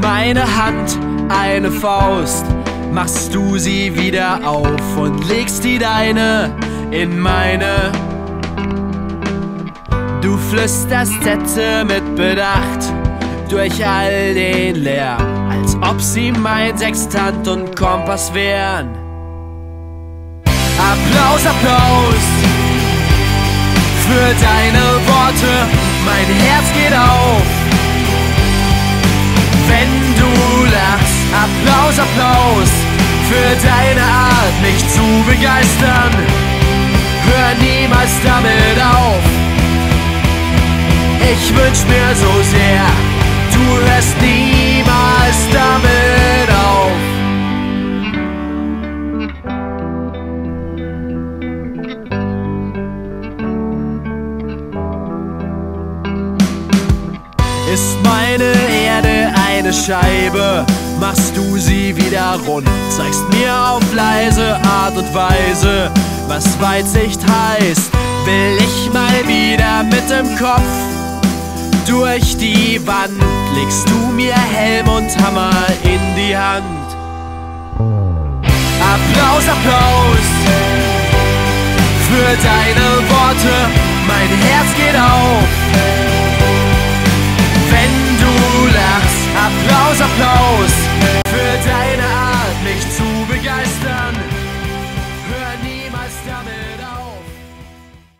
meine Hand eine Faust, machst du sie wieder auf und legst die deine in meine. Du flüsterst Sätze mit Bedacht durch all den Lärm, als ob sie mein Sextant und Kompass wären. Applaus, Applaus für deine Worte, mein Herz begeistern. Hör niemals damit auf. Ich wünsch mir so sehr, du hörst niemals damit auf. Ist meine Erde eine Scheibe, machst du sie wieder rund, zeigst mir auf leise Art und Weise, was Weitsicht heißt, will ich mal wieder mit dem Kopf durch die Wand, legst du mir Helm und Hammer in die Hand. Applaus, Applaus für deine Worte, mein Herz geht auf. stop it.